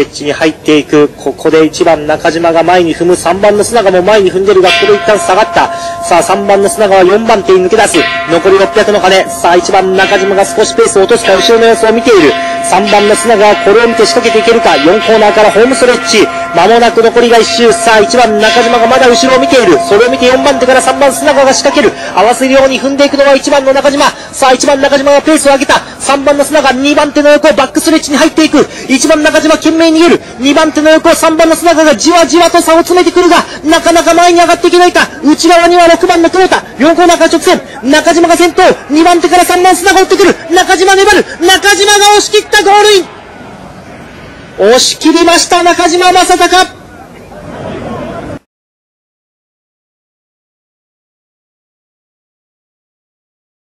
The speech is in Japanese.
レッジに入っていく。ここで1番中島が前に踏む。3番の砂川も前に踏んでるが、ここで一旦下がった。さあ、3番の砂川は4番手に抜け出す。残り600の金。さあ、1番中島が少しペースを落とした後ろの様子を見ている。3番の砂川、これを見て仕掛けていけるか。4コーナーからホームストレッチ。間もなく残りが1周。さあ、1番中島がまだ後ろを見ている。それを見て4番手から3番砂川が仕掛ける。合わせるように踏んでいくのは1番の中島。さあ、1番中島がペースを上げた。3番の砂川、2番手の横、バックスレッチに入っていく。1番中島、懸命に逃げる。2番手の横、3番の砂川がじわじわと差を詰めてくるが、なかなか前に上がっていけないか。内側には6番の久保田。4コーナーから直線。中島が先頭。2番手から3番砂川追ってくる。中島粘る。中島が押し切ったゴールイン押し切りました中島正隆